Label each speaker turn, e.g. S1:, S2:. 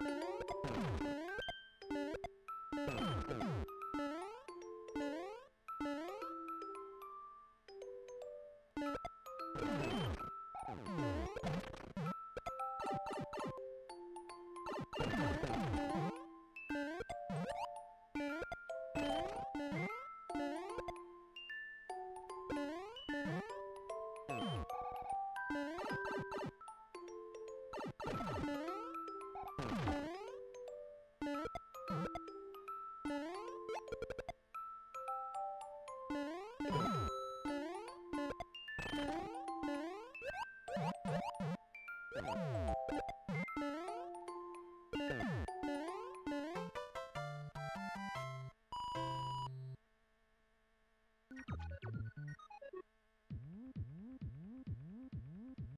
S1: you. you.